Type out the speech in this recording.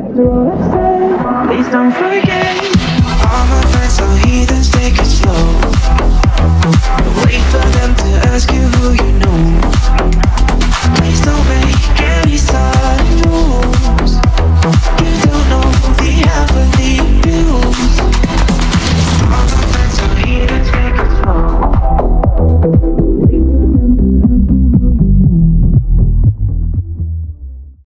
Please don't forget. All my friends are heathens,